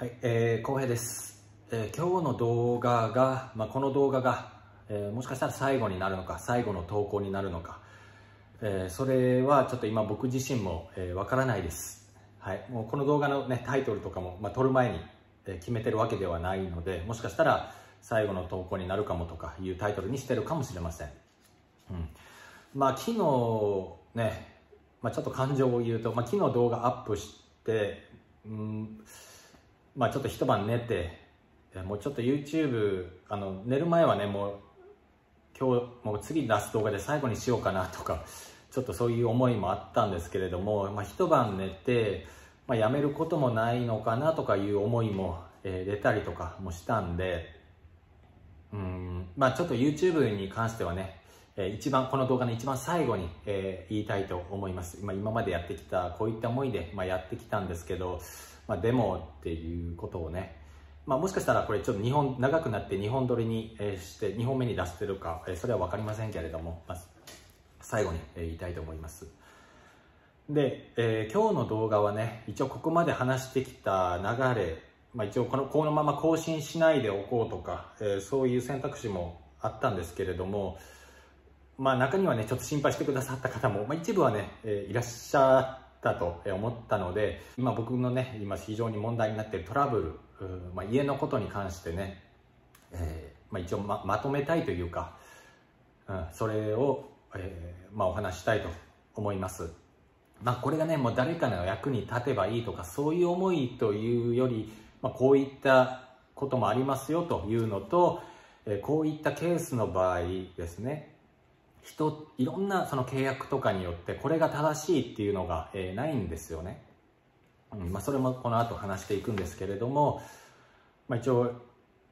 はい、えー、浩平です、えー、今日の動画が、まあ、この動画が、えー、もしかしたら最後になるのか最後の投稿になるのか、えー、それはちょっと今僕自身もわ、えー、からないです、はい、もうこの動画の、ね、タイトルとかも、まあ、撮る前に、え、決めてるわけではないのでもしかしたら最後の投稿になるかもとかいうタイトルにしてるかもしれません、うん、まあ昨日ね、まあ、ちょっと感情を言うと、まあ、昨日動画アップしてうんまあちょっと一晩寝て、もうちょっと YouTube、あの、寝る前はね、もう、今日、もう次出す動画で最後にしようかなとか、ちょっとそういう思いもあったんですけれども、まあ一晩寝て、まあやめることもないのかなとかいう思いも、えー、出たりとかもしたんで、うん、まあちょっと YouTube に関してはね、えー、一番、この動画の一番最後に、えー、言いたいと思います。まあ今までやってきた、こういった思いで、まあ、やってきたんですけど、まあ、デモっていうことをね、まあ、もしかしたらこれちょっと日本長くなって2本撮りにして2本目に出してるかそれは分かりませんけれども、まあ、最後に言いたいと思います。で、えー、今日の動画はね一応ここまで話してきた流れ、まあ、一応このこのまま更新しないでおこうとか、えー、そういう選択肢もあったんですけれどもまあ中にはねちょっと心配してくださった方も、まあ、一部はね、えー、いらっしゃってたと思ったので今僕のね今非常に問題になっているトラブル、まあ、家のことに関してね、えー、まあ、一応ままとめたいというか、うん、それを、えー、まあ、お話したいと思います。まあ、これがねもう誰かの役に立てばいいとかそういう思いというより、まあ、こういったこともありますよというのと、えー、こういったケースの場合ですね人いろんなその契約とかによってこれが正しいっていうのが、えー、ないんですよね、うんまあ、それもこの後話していくんですけれども、まあ、一応、ま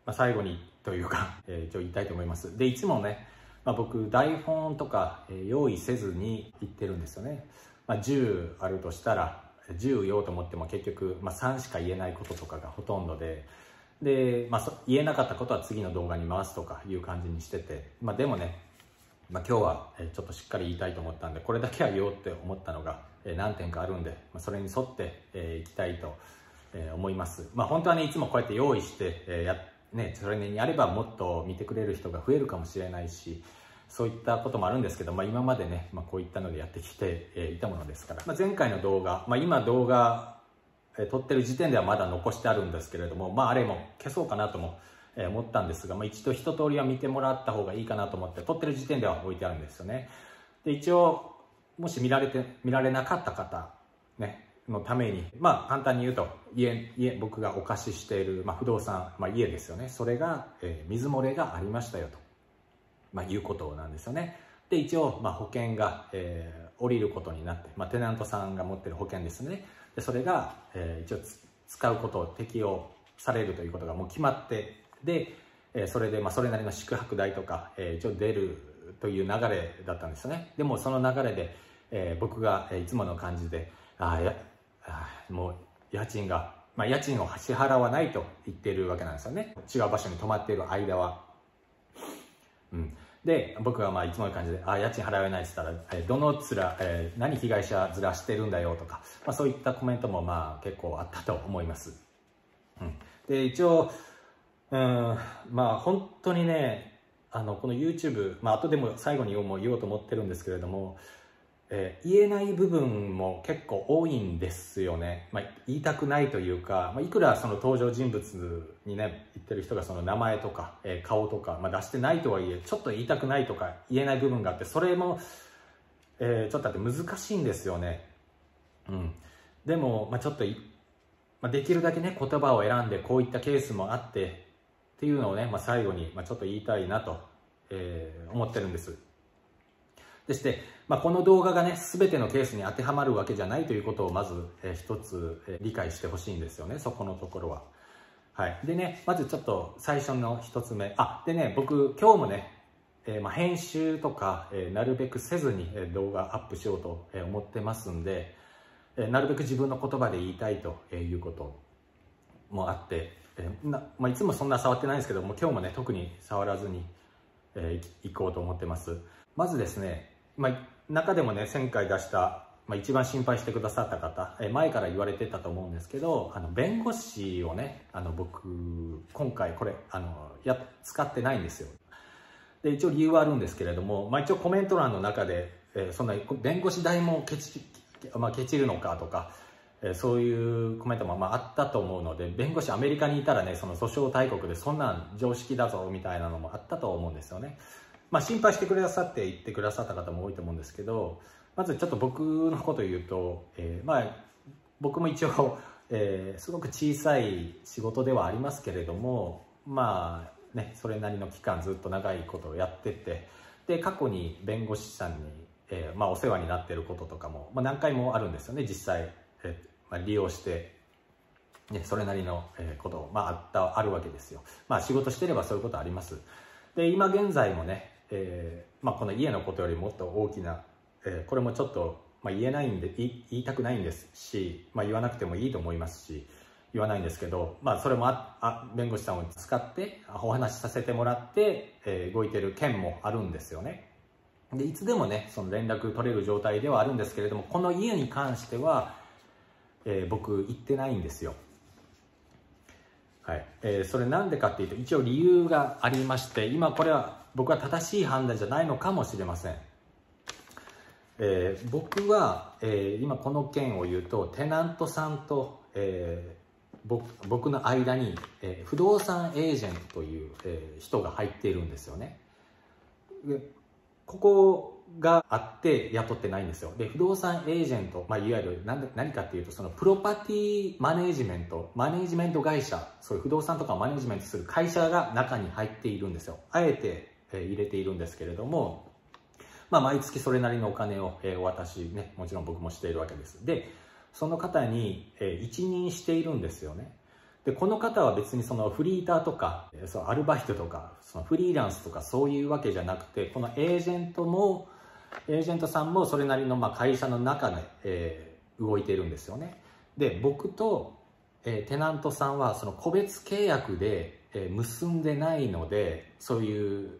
あ、最後にというか、えー、一応言いたいと思います。でいつもね、まあ、僕台本とか、え、用意せずに言ってるんですよね、まあ、10あるとしたら10言おうと思っても結局、まあ、3しか言えないこととかがほとんどでで、まあ、言えなかったことは次の動画に回すとかいう感じにしてて、まあ、でもねまあ、今日はちょっとしっかり言いたいと思ったんでこれだけは言おうって思ったのが何点かあるんでそれに沿っていきたいと思います、まあ、本当はねいつもこうやって用意してやね、それにやればもっと見てくれる人が増えるかもしれないしそういったこともあるんですけど、まあ、今までね、まあ、こういったのでやってきていたものですから、まあ、前回の動画、まあ、今動画撮ってる時点ではまだ残してあるんですけれども、まあ、あれも消そうかなともえ思ったんですが、まあ、一度一通りは見てもらった方がいいかなと思って撮ってる時点では置いてあるんですよね。で一応もし見られて見られなかった方ねのためにまあ簡単に言うと家家僕がお貸ししている、まあ、不動産、まあ、家ですよね。それが、えー、水漏れがありましたよと、まあ、いうことなんですよね。で一応、まあ、保険が、えー、降りることになって、まあ、テナントさんが持ってる保険ですね。でそれが、えー、一応使うことを適用されるということがもう決まってで、えそれで、まあ、それなりの宿泊代とか、え一応出るという流れだったんですよね。でもその流れで、え僕が、いつもの感じで、あやあもう家賃が、まあ、家賃を支払わないと言っているわけなんですよね。違う場所に泊まっている間は。うん。で、僕がまあいつもの感じで、あ、家賃払えないって言ったら、えどの面、えー、何被害者面してるんだよとか、まあそういったコメントもまあ結構あったと思います。うん。で、一応、うん、まあ本当にね、あの、この YouTube、まあ後でも最後に言おうと思ってるんですけれども、えー、言えない部分も結構多いんですよね。まあ、言いたくないというか、まあ、いくらその登場人物にね、言ってる人がその名前とか、えー、顔とか、まあ、出してないとはいえ、ちょっと言いたくないとか言えない部分があって、それも、えー、ちょっとあって難しいんですよね。うん。でも、まあ、ちょっとまあ、できるだけね、言葉を選んでこういったケースもあって、っていうのをね、まあ、最後に、まあ、ちょっと言いたいなと、えー、思ってるんです。でして、まあ、この動画がね、すべてのケースに当てはまるわけじゃないということをまず、えー、一つ、えー、理解してほしいんですよね、そこのところは。はい。でね、まずちょっと最初の一つ目。あ、でね、僕、今日もね、えー、まあ、編集とか、えー、なるべくせずに、えー、動画アップしようと、え、思ってますんで、えー、なるべく自分の言葉で言いたいということもあって、えーなまあ、いつもそんな触ってないんですけども今日もね特に触らずに、えー、行こうと思ってます。まずですね、まあ、中でもね前回出したまあ、一番心配してくださった方、え前から言われてたと思うんですけどあの弁護士をねあの僕今回これあのや使ってないんですよ。で一応理由はあるんですけれども、まあ、一応コメント欄の中で、えー、そんな弁護士代もケチ,、まあ、ケチるのかとか、そういうコメントもまああったと思うので弁護士アメリカにいたらねその訴訟大国でそんなん常識だぞみたいなのもあったと思うんですよね、まあ、心配してくださって言ってくださった方も多いと思うんですけどまずちょっと僕のこと言うと、えー、まあ僕も一応、えー、すごく小さい仕事ではありますけれどもまあねそれなりの期間ずっと長いことをやっててで過去に弁護士さんに、えーまあ、お世話になっていることとかも、まあ、何回もあるんですよね実際、えまあ、利用してね、それなりのこと、まあ、あったあるわけですよ、まあ、仕事してればそういうことあります。で今現在もね、えーま、この家のことよりもっと大きなえ、これもちょっと、ま、言えないんで言いたくないんですし、ま、言わなくてもいいと思いますし言わないんですけど、まあ、それもああ弁護士さんを使ってお話しさせてもらって、えー、動いてる件もあるんですよね。でいつでもねその連絡取れる状態ではあるんですけれどもこの家に関しては、えー、僕行ってないんですよ。はい。えー、それなんでかっていうと一応理由がありまして今これは僕は正しい判断じゃないのかもしれません。えー、僕は、えー、今この件を言うとテナントさんと、えー、僕の間に、え、不動産エージェントという、え、人が入っているんですよね。ここがあって雇ってないんですよで不動産エージェント、まあ、いわゆる何何かっていうとそのプロパティマネージメントマネージメント会社そういう不動産とかをマネージメントする会社が中に入っているんですよあえて、えー、入れているんですけれどもまあ、毎月それなりのお金を、えお渡しね、もちろん僕もしているわけです。で、その方に、え一任しているんですよね。で、この方は別にそのフリーターとか、そのアルバイトとか、そのフリーランスとかそういうわけじゃなくて、このエージェントも、エージェントさんもそれなりのまあ会社の中で、えー、動いているんですよね。で、僕と、えー、テナントさんはその個別契約で、えー、結んでないので、そういう、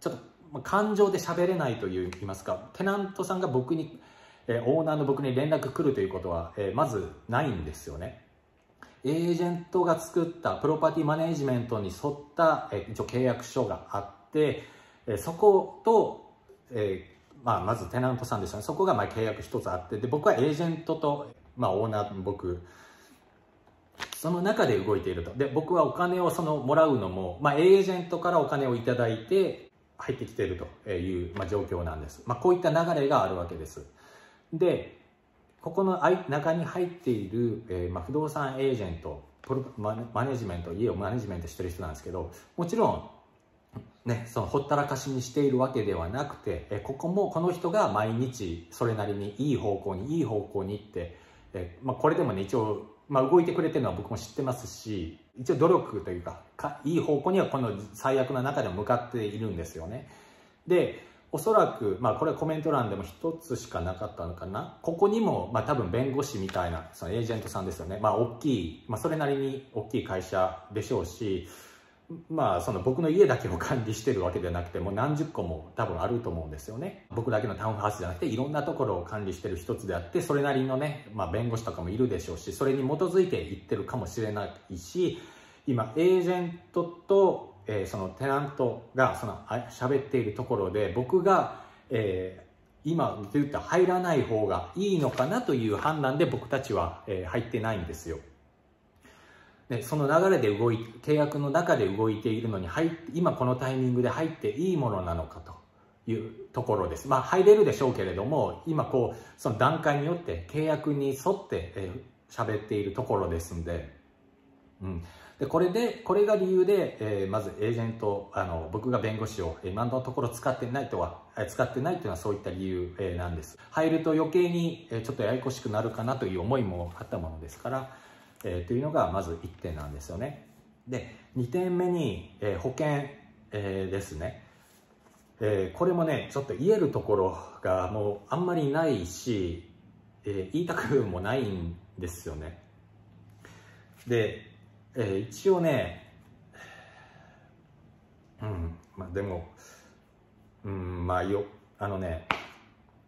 ちょっと感情で喋れないといいますかテナントさんが僕に、えオーナーの僕に連絡来るということは、えまずないんですよねエージェントが作ったプロパティマネジメントに沿った、一応契約書があって、そこと、えまあ、まずテナントさんですよね。そこがまあ契約一つあってで僕はエージェントと、まあ、オーナー僕その中で動いていると。で僕はお金をそのもらうのも、まあ、エージェントからお金を頂いて入ってきているという、まあ、状況なんです、まあ、こういった流れがあるわけです。でここの中に入っている、えー、まあ、不動産エージェントマネジメント家をマネジメントしてる人なんですけどもちろんね、そのほったらかしにしているわけではなくて、えここもこの人が毎日それなりにいい方向にいい方向に行って、えまあ、これでもね一応まあ、動いてくれてるのは僕も知ってますし一応努力というかかいい方向にはこの最悪な中でも向かっているんですよね。でおそらく、まあ、これはコメント欄でも一つしかなかったのかな。ここにも、まあ、多分弁護士みたいなそのエージェントさんですよね。まあ大きい、まあ、それなりに大きい会社でしょうしまあその僕の家だけを管理してるわけではなくてもう何十個も多分あると思うんですよね。僕だけのタウンハウスじゃなくていろんなところを管理してる一つであってそれなりのね、まあ、弁護士とかもいるでしょうしそれに基づいて言ってるかもしれないし今エージェントと、えー、そのテナントがその喋っているところで僕が、えー、今言った入らない方がいいのかなという判断で僕たちは、えー、入ってないんですよ。でその流れで動い契約の中で動いているのに入今このタイミングで入っていいものなのかというところです。まあ入れるでしょうけれども今こうその段階によって契約に沿ってえ喋っているところですんで、うん、でこれでこれが理由で、えー、まずエージェントあの僕が弁護士を今のところ使ってないとは使ってないというのはそういった理由、えー、なんです入ると余計に、えー、ちょっとややこしくなるかなという思いもあったものですからえー、というのがまず1点なんですよね。で、2点目に、えー、保険、えー、ですね。えー、これもね、ちょっと言えるところがもうあんまりないし、えー、言いたくもないんですよね。で、えー、一応ね、うん、まあでも、うん、まあよ、あのね、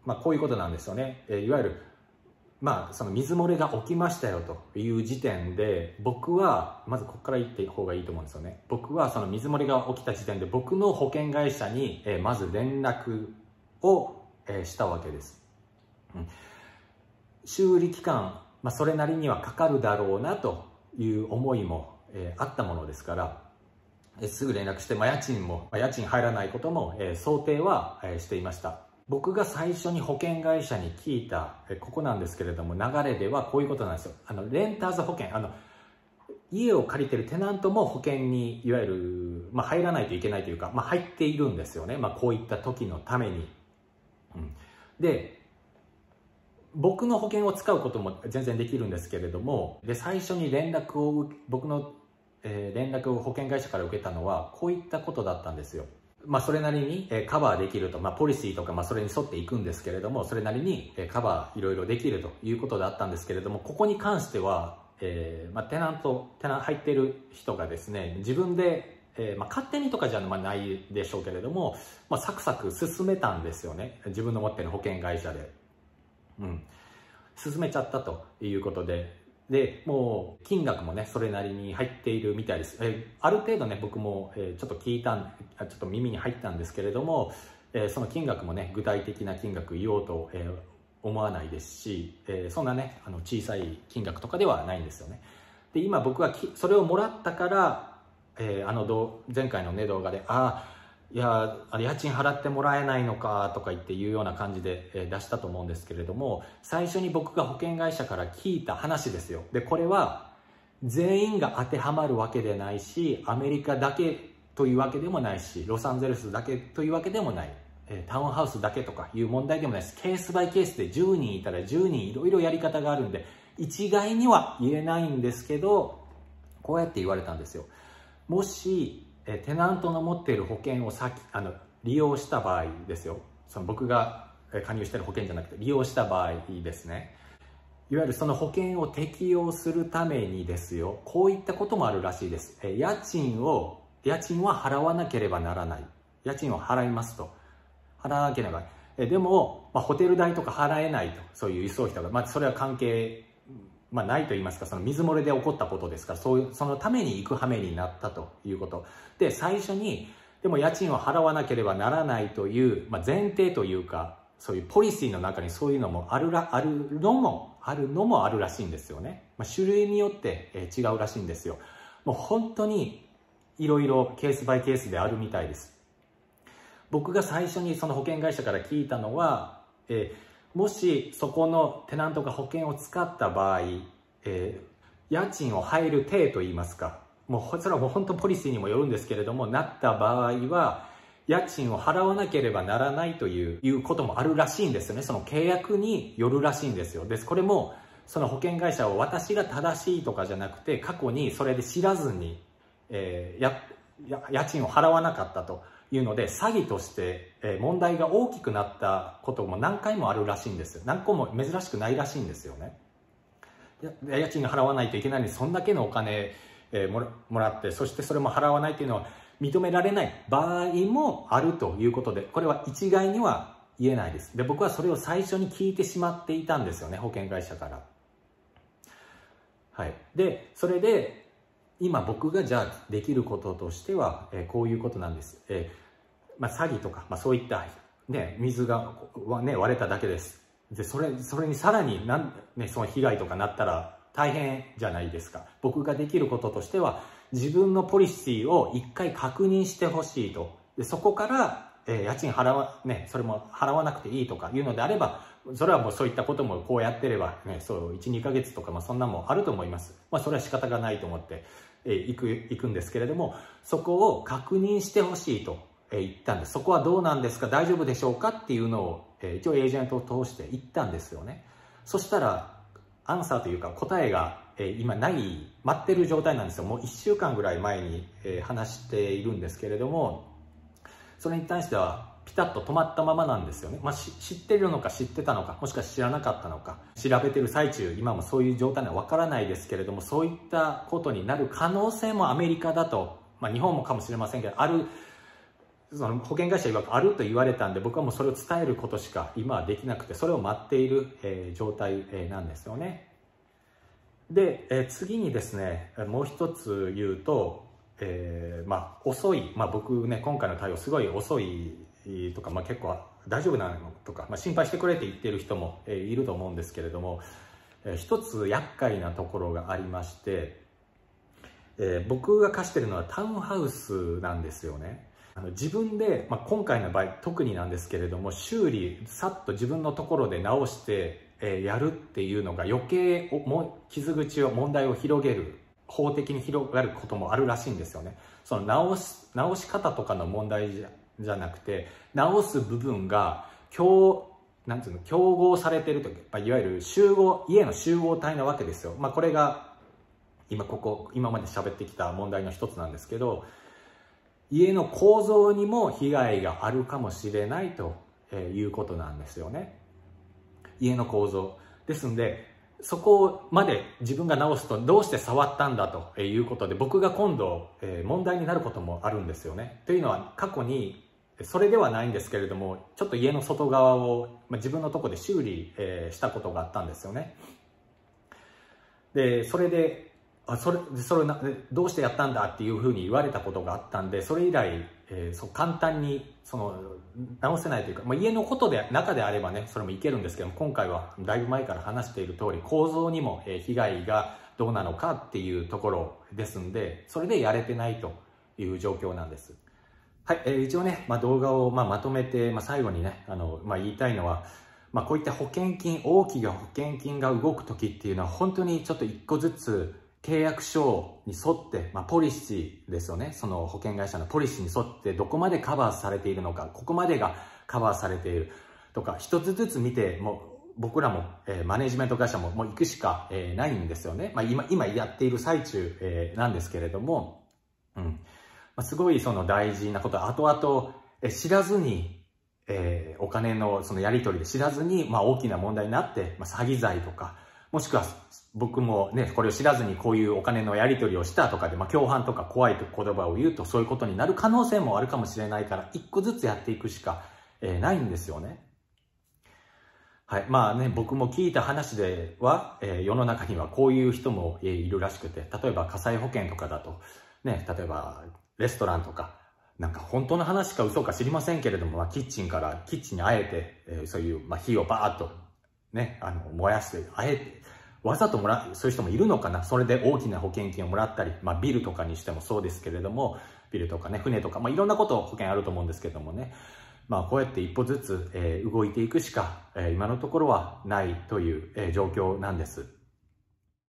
まあ、こういうことなんですよね。えいわゆる、まあ、その水漏れが起きましたよという時点で、僕は、まずここから言った方がいいと思うんですよね。僕はその水漏れが起きた時点で、僕の保険会社に、えまず連絡を、えしたわけです。うん、修理期間、まあ、それなりにはかかるだろうなという思いも、えあったものですから、えすぐ連絡して、まあ、家賃も、まあ、家賃入らないことも、え想定は、えしていました。僕が最初に保険会社に聞いた、えここなんですけれども、流れではこういうことなんですよ。あの、レンターズ保険、あの、家を借りてるテナントも保険に、いわゆる、まあ、入らないといけないというか、まあ、入っているんですよね。まあ、こういった時のために。うん、で、僕の保険を使うことも全然できるんですけれども、で、最初に連絡を、僕の、えー、連絡を保険会社から受けたのは、こういったことだったんですよ。まあ、それなりにカバーできると、まあ、ポリシーとか、まあ、それに沿っていくんですけれども、それなりにカバーいろいろできるということだったんですけれども、ここに関しては、えー、まあ、テナント、テナン入っている人がですね、自分で、えー、まあ、勝手にとかじゃないでしょうけれども、まあ、サクサク進めたんですよね。自分の持ってる保険会社で。うん。進めちゃったということで、で、もう金額もね、それなりに入っているみたいです。えある程度ね、僕も、えちょっと聞いたん、ちょっと耳に入ったんですけれども、えその金額もね、具体的な金額言おうと、え思わないですし、えそんなね、あの小さい金額とかではないんですよね。で、今僕はそれをもらったから、えあの前回のね、動画で、ああ、いやあ家賃払ってもらえないのかとか言っていうような感じで、出したと思うんですけれども最初に僕が保険会社から聞いた話ですよ。でこれは全員が当てはまるわけでないしアメリカだけというわけでもないしロサンゼルスだけというわけでもない、タウンハウスだけとかいう問題でもないですケースバイケースで10人いたら10人いろいろやり方があるんで一概には言えないんですけどこうやって言われたんですよ。もしえテナントの持っている保険を先あの利用した場合ですよ。その僕が加入している保険じゃなくて利用した場合ですね。いわゆるその保険を適用するためにですよ。こういったこともあるらしいです。え家賃を家賃は払わなければならない。家賃を払いますと。払わなければ。えでも、まあ、ホテル代とか払えないと。そういう輸送費とか、まあ、それは関係まあ、ないと言いますか、その水漏れで起こったことですから、そういう、そのために行く羽目になったということ。で、最初に、でも家賃を払わなければならないという、まあ、前提というか、そういうポリシーの中にそういうのもあるら、あるのも、あるのもあるらしいんですよね。まあ、種類によって違うらしいんですよ。もう本当にいろいろケースバイケースであるみたいです。僕が最初にその保険会社から聞いたのは、えーもしそこのテナントが保険を使った場合、えー、家賃を入る体といいますか、もうそれはもう本当ポリシーにもよるんですけれども、なった場合は、家賃を払わなければならないといういうこともあるらしいんですよね。その契約によるらしいんですよ。です。これも、その保険会社を私が正しいとかじゃなくて、過去にそれで知らずに、えー、や、家賃を払わなかったと。いうので、詐欺として問題が大きくなったことも何回もあるらしいんです。何個も珍しくないらしいんですよね。家賃払わないといけないのに、そんだけのお金もらって、そしてそれも払わないというのは認められない場合もあるということで、これは一概には言えないです。で、僕はそれを最初に聞いてしまっていたんですよね、保険会社から。はい。で、それで、今僕がじゃあできることとしては、えー、こういうことなんです。えー、まあ、詐欺とか、まあ、そういった、ね、水が、ね、割れただけです。で、それ、それにさらになん、ね、その被害とかなったら大変じゃないですか。僕ができることとしては、自分のポリシーを一回確認してほしいと。で、そこから、えー、家賃払わ、ね、それも払わなくていいとかいうのであれば、それはもうそういったこともこうやってればね、そう、1、2ヶ月とか、まあそんなもあると思います。まあそれは仕方がないと思って、え、行く、行くんですけれども、そこを確認してほしいと、言ったんです。そこはどうなんですか？大丈夫でしょうか？っていうのを、一応エージェントを通して言ったんですよね。そしたら、アンサーというか答えが、今ない、待ってる状態なんですよ。もう1週間ぐらい前に、話しているんですけれども、それに対しては、ピタッと止まったままなんですよね。まあ、知ってるのか知ってたのか、もしくは知らなかったのか、調べてる最中、今もそういう状態はわからないですけれども、そういったことになる可能性もアメリカだと、まあ、日本もかもしれませんけど、あるその保険会社曰くあると言われたんで僕はもうそれを伝えることしか今はできなくてそれを待っている、えー、状態、えー、なんですよねで、えー、次にですねもう一つ言うと、えー、まあ遅い、まあ、僕ね今回の対応すごい遅いとか、まあ、結構大丈夫なのとか、まあ、心配してくれって言ってる人も、えー、いると思うんですけれども、えー、一つ厄介なところがありましてえー、僕が貸してるのはタウンハウスなんですよね。あの自分で、まあ、今回の場合特になんですけれども修理さっと自分のところで直して、えー、やるっていうのが余計おも傷口を問題を広げる法的に広がることもあるらしいんですよね。その直し直し方とかの問題じゃじゃなくて直す部分が競なんていうの競合されてると、まあ、いわゆる集合家の集合体なわけですよ。まあ、これが今ここ今まで喋ってきた問題の一つなんですけど家の構造にも被害があるかもしれないということなんですよね家の構造ですんでそこまで自分が直すとどうして触ったんだということで僕が今度問題になることもあるんですよね。というのは過去にそれではないんですけれどもちょっと家の外側を自分のとこで修理したことがあったんですよね。でそれであそれそれなどうしてやったんだっていうふうに言われたことがあったんでそれ以来、えー、そう簡単にその直せないというか、まあ、家のことで中であればねそれもいけるんですけど今回はだいぶ前から話している通り構造にも、えー、被害がどうなのかっていうところですんでそれでやれてないという状況なんです。はい、えー、一応ね、まあ、動画を、まあ、まとめて、まあ、最後にねあの、まあ、言いたいのはまあ、こういった保険金大きな保険金が動く時っていうのは本当にちょっと一個ずつ契約書に沿って、まあ、ポリシーですよね。その保険会社のポリシーに沿ってどこまでカバーされているのか、ここまでがカバーされているとか、一つずつ見て、もう僕らも、えー、マネジメント会社ももう行くしか、えー、ないんですよね。まあ、今、今やっている最中、えー、なんですけれども、うん。まあ、すごいその大事なこと、後々、えー、知らずに、えー、お金のそのやり取りで知らずに、まあ、大きな問題になって、まあ、詐欺罪とか、もしくは僕もね、これを知らずにこういうお金のやり取りをしたとかで、まあ、共犯とか怖いと言葉を言うとそういうことになる可能性もあるかもしれないから、一個ずつやっていくしか、えー、ないんですよね。はい。まあね、僕も聞いた話では、えー、世の中にはこういう人も、えー、いるらしくて、例えば火災保険とかだと、ね、例えばレストランとか、なんか本当の話か嘘か知りませんけれども、まあ、キッチンから、キッチンにあえて、えー、そういう、まあ、火をバーッとね、あの、燃やして、あえて、わざともらそういう人もいるのかな？それで大きな保険金をもらったり、まあ、ビルとかにしてもそうですけれどもビルとかね船とか、まあ、いろんなこと保険あると思うんですけどもねまあ、こうやって一歩ずつ、えー、動いていくしか、えー、今のところはないという、えー、状況なんです。